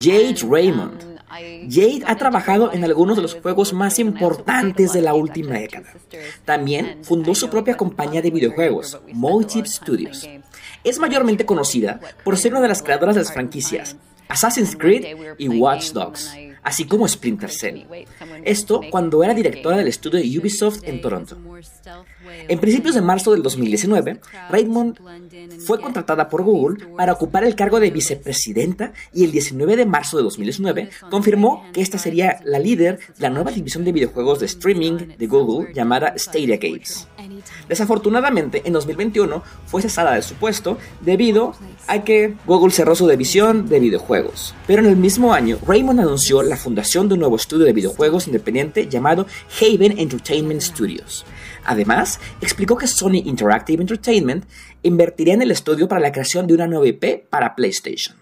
Jade Raymond. Jade ha trabajado en algunos de los juegos más importantes de la última década. También fundó su propia compañía de videojuegos, Motive Studios. Es mayormente conocida por ser una de las creadoras de las franquicias Assassin's Creed y Watch Dogs así como Splinter Cell. Esto cuando era directora del estudio de Ubisoft en Toronto. En principios de marzo del 2019, Raymond fue contratada por Google para ocupar el cargo de vicepresidenta y el 19 de marzo de 2019 confirmó que esta sería la líder de la nueva división de videojuegos de streaming de Google llamada Stadia Games. Desafortunadamente, en 2021 fue cesada de su puesto debido a que Google cerró su división de videojuegos. Pero en el mismo año, Raymond anunció la fundación de un nuevo estudio de videojuegos independiente llamado Haven Entertainment Studios. Además, explicó que Sony Interactive Entertainment invertiría en el estudio para la creación de una nueva IP para PlayStation.